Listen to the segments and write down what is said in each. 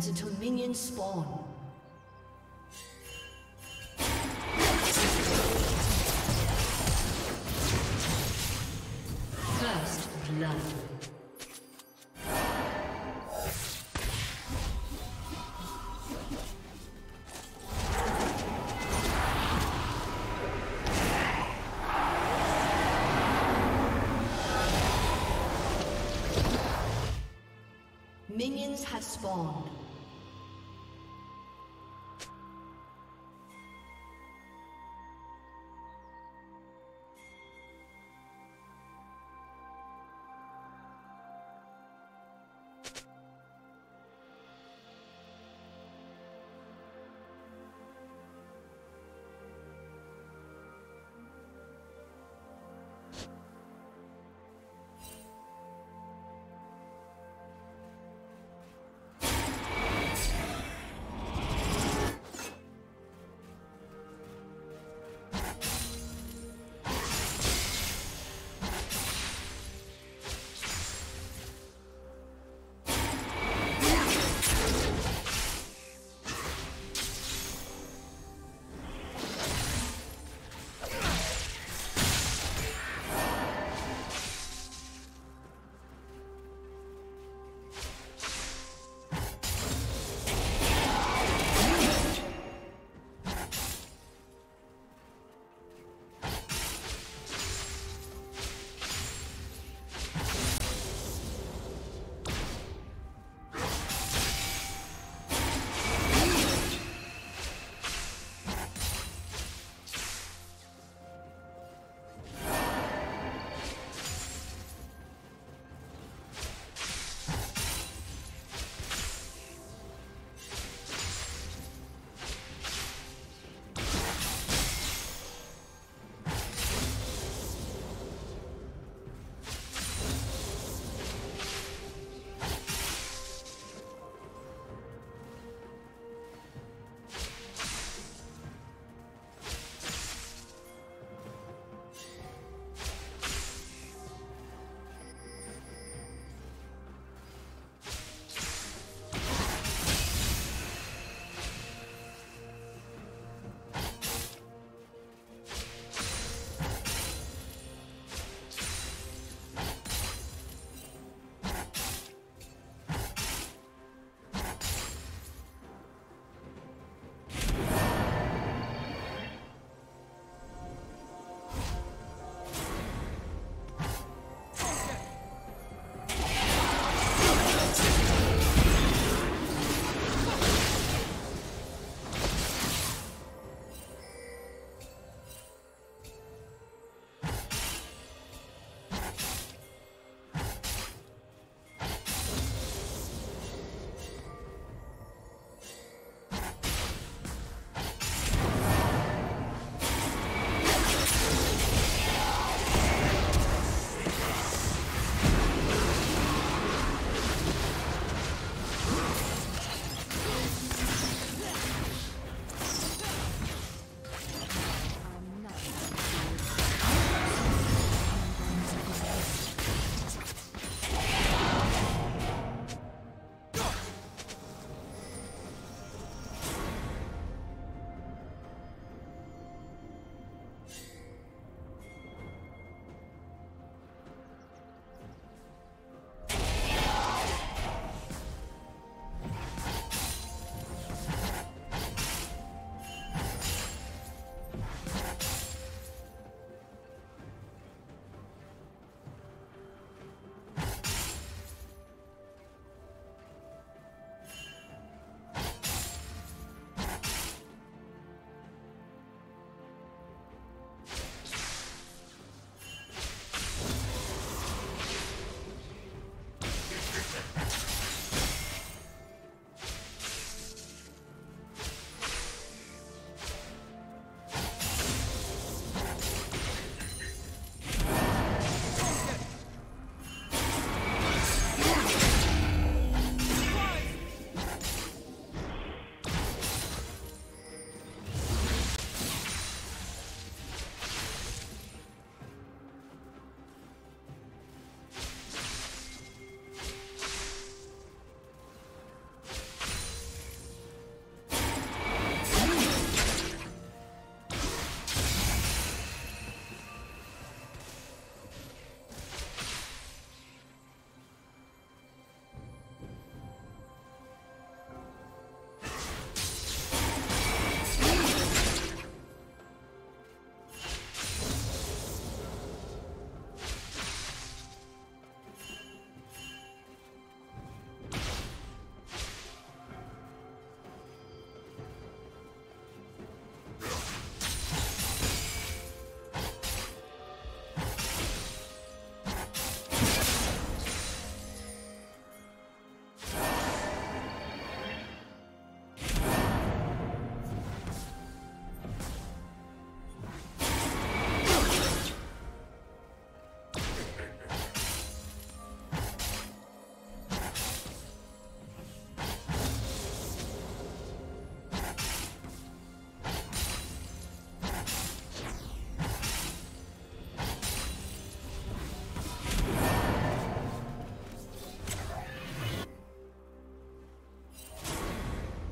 seconds until minions spawn. First blood.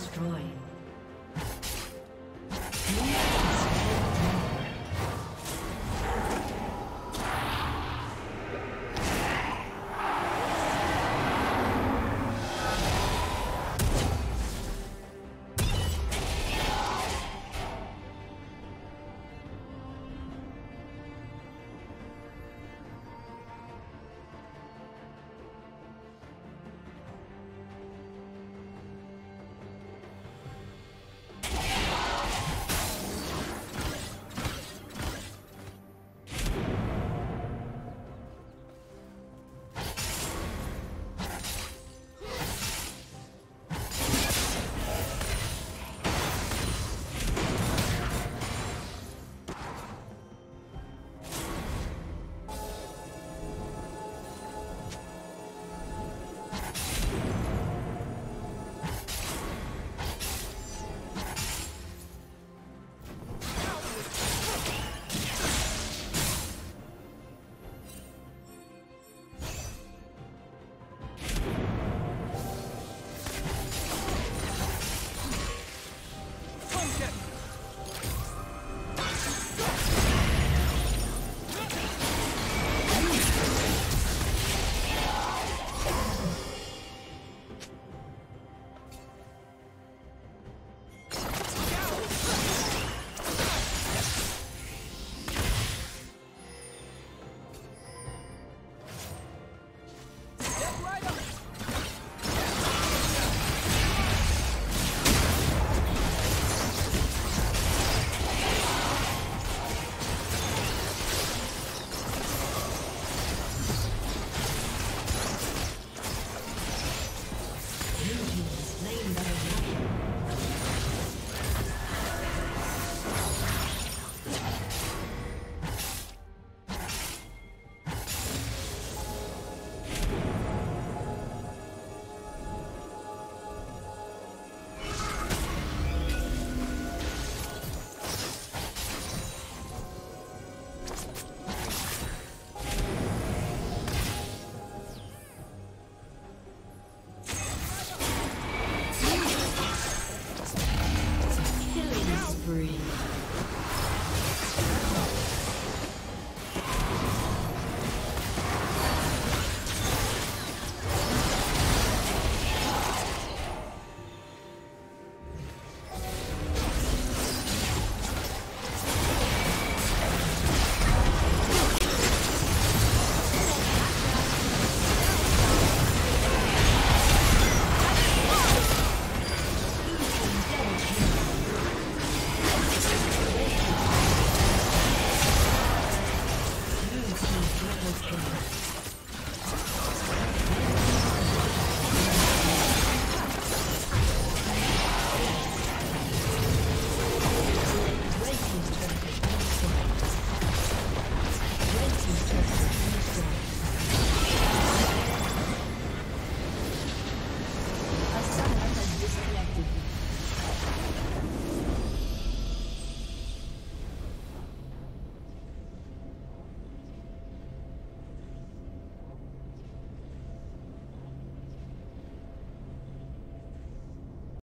destroyed.